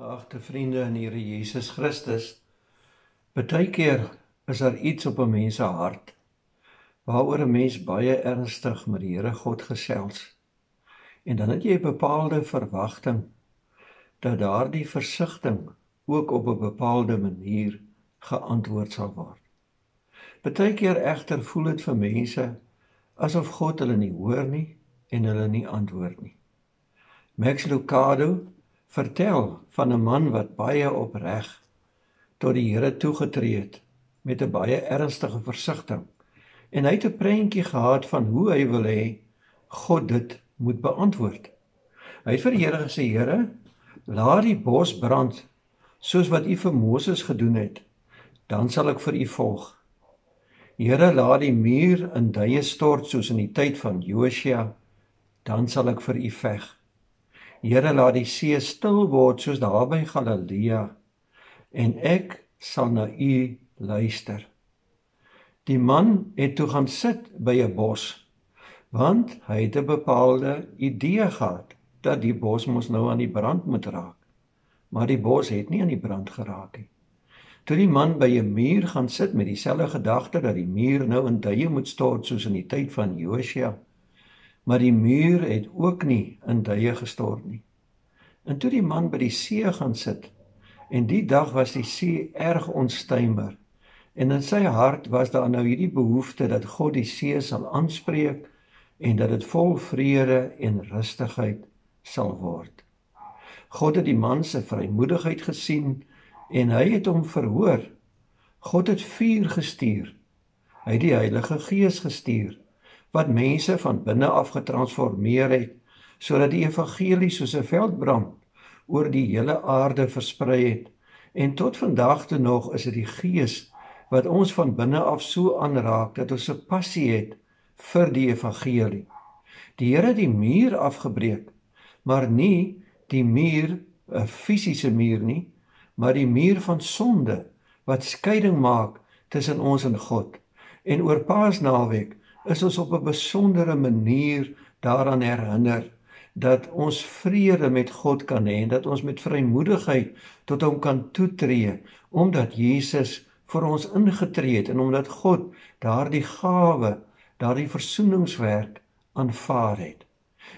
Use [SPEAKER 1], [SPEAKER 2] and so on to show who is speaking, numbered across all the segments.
[SPEAKER 1] Geagte vriende in Here Jesus Christus, baie keer is daar iets op 'n mens se hart waaroor 'n mens baie ernstig met die Here God gesels. En dan het jy 'n bepaalde verwagting dat daardie versigtiging ook op 'n bepaalde manier geantwoord sal word. Baie keer egter voel dit vir mense asof God hulle nie hoor nie en hulle nie antwoord nie. Max Lucado vertel van 'n man wat baie opreg tot die Here toegetree het met 'n baie ernstige versigtiging. En hy het 'n prentjie gehad van hoe hy wil hê God dit moet beantwoord. Hy het vir die Here gesê: "Here, laat die bos brand soos wat U vir Moses gedoen het, dan sal ek vir U volg." Here, laat die muur in duie stort soos in die tyd van Josia, dan sal ek vir U veg. Here laat die see stil word soos daar by Galilea en ek sal na u luister. Die man het toe gaan sit by 'n bos want hy het 'n bepaalde idee gehad dat die bos mos nou aan die brand moet raak. Maar die bos het nie aan die brand geraak nie. Toe die man by 'n muur gaan sit met dieselfde gedagte dat die muur nou in duie moet stort soos in die tyd van Josia maar die muur het ook nie in duie gestort nie. En toe die man by die see gaan sit en die dag was die see erg onstuimig en in sy hart was daar nou hierdie behoefte dat God die see sal aanspreek en dat dit vol vrede en rustigheid sal word. God het die man se vrymoedigheid gesien en hy het hom verhoor. God het vuur gestuur. Hy het die Heilige Gees gestuur wat mense van binne af getransformeer het sodat die evangelie soos 'n veldbrand oor die hele aarde versprei het en tot vandag toe nog is dit die gees wat ons van binne af so aanraak dat ons 'n passie het vir die evangelie. Die Here het die muur afgebreek, maar nie die muur 'n fisiese muur nie, maar die muur van sonde wat skeiding maak tussen ons en God. En oor Paasnaweek is ons op 'n besondere manier daaraan herinner dat ons vrede met God kan hê en dat ons met vrymoedigheid tot hom kan toetree omdat Jesus vir ons ingetree het en omdat God daardie gawe, daardie versoeningswerk aanvaar het.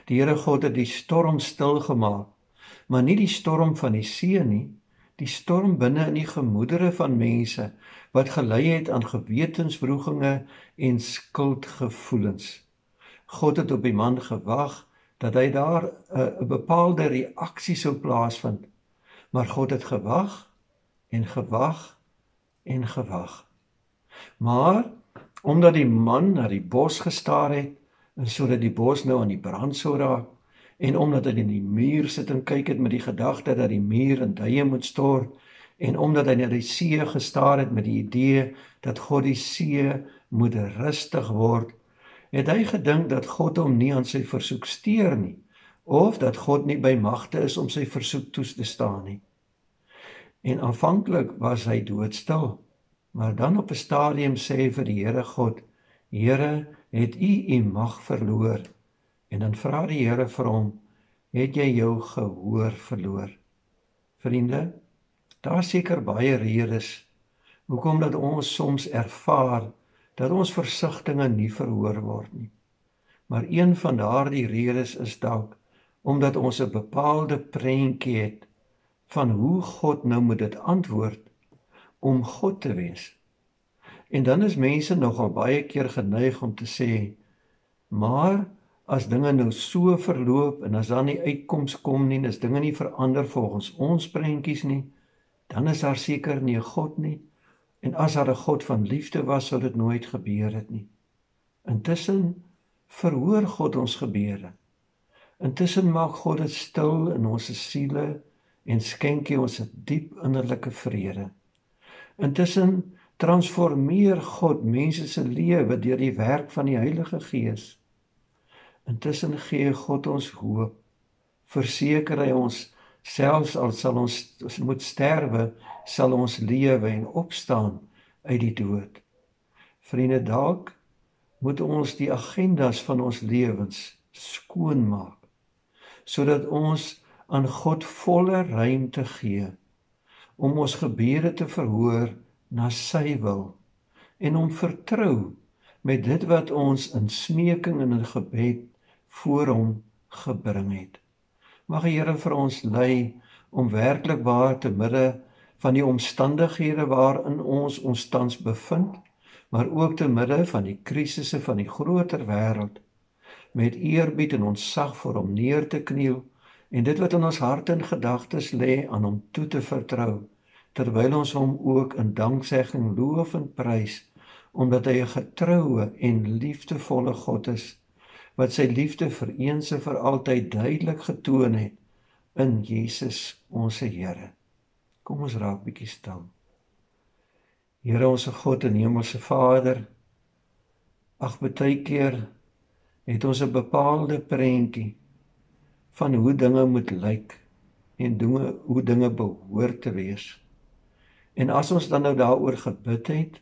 [SPEAKER 1] Die Here God het die storm stil gemaak, maar nie die storm van die see nie, die storm binne in die gemoedere van mense wat gelei het aan gewetenswrogings en skuldgevoelens. God het op die man gewag dat hy daar 'n bepaalde reaksie sou plaasvind. Maar God het gewag en gewag en gewag. Maar omdat die man na die bos gestaar het en sodat die bos nou aan die brand sou raak en omdat hy in die muur sit en kyk het met die gedagte dat die muur in duie moet stort en omdat hy na die see gestaar het met die idee dat God die see moet rustig word, het hy gedink dat God hom nie aan sy versoek steur nie of dat God nie by magte is om sy versoek toe te staan nie. En aanvanklik was hy doodstil, maar dan op 'n stadium sê hy vir die Here God: "Here, het U U mag verloor?" En dan vra die Here vir hom: "Het jy jou gehoor verloor?" Vriende, Daar seker baie redes hoekom dat ons soms ervaar dat ons versigtings nie verhoor word nie. Maar een van daardie redes is dalk omdat ons 'n bepaalde prentjie het van hoe God nou moet dit antwoord om God te wees. En dan is mense nogal baie keer geneig om te sê: "Maar as dinge nou so verloop en as daar nie uitkoms kom nie, as dinge nie verander volgens ons prentjies nie, dan is daar seker nie 'n God nie. En as daar 'n God van liefde was, sou dit nooit gebeur het nie. Intussen verhoor God ons gebede. Intussen maak God dit stil in ons siele en skenk hy ons 'n diep innerlike vrede. Intussen transformeer God mense se lewe deur die werk van die Heilige Gees. Intussen gee God ons hoop. Verseker hy ons selfs al sal ons, moet sterwe, sal ons lewe en opstaan uit die dood. Vriende, dalk moet ons die agendas van ons lewens skoon maak sodat ons aan God volle ruimte gee om ons gebede te verhoor na sy wil en om vertrou met dit wat ons in smeking en in gebed voor hom gebring het. Mag die Here vir ons lei om werklik waar te midde van die omstandighede waarin ons ons tans bevind, maar ook te midde van die krisisse van die groter wêreld met eerbied en ontzag voor hom neer te kniel en dit wat in ons harte en gedagtes lê aan hom toe te vertrou terwyl ons hom ook in danksegging loof en prys omdat hy 'n getroue en liefdevolle God is wat sy liefde vir eens en vir altyd duidelik getoon het in Jesus ons Here. Kom ons raak bietjie stil. Here ons God en Hemelse Vader, ag baie keer het ons 'n bepaalde prentjie van hoe dinge moet lyk en dinge hoe dinge behoort te wees. En as ons dan nou daaroor gebid het,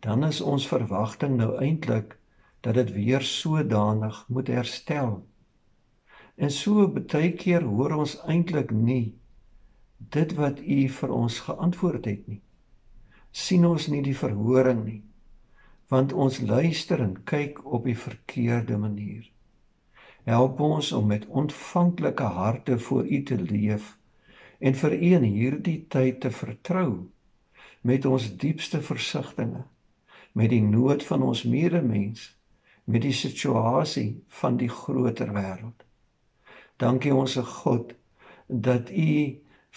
[SPEAKER 1] dan is ons verwagting nou eintlik dat dit weer sodanig moet herstel. En so baie keer hoor ons eintlik nie dit wat u vir ons geantwoord het nie. sien ons nie die verhoring nie, want ons luister en kyk op die verkeerde manier. Help ons om met ontvanklike harte voor u te leef en vir u in hierdie tyd te vertrou met ons diepste versigtings met die nood van ons medemens met die situasie van die groter wêreld. Dankie onsse God dat U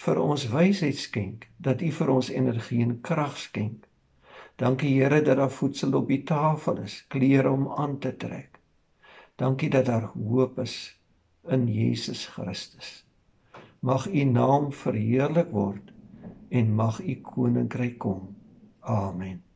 [SPEAKER 1] vir ons wysheid skenk, dat U vir ons energie en krag skenk. Dankie Here dat daar voedsel op die tafel is, klere om aan te trek. Dankie dat daar hoop is in Jesus Christus. Mag U naam verheerlik word en mag u koninkryk kom. Amen.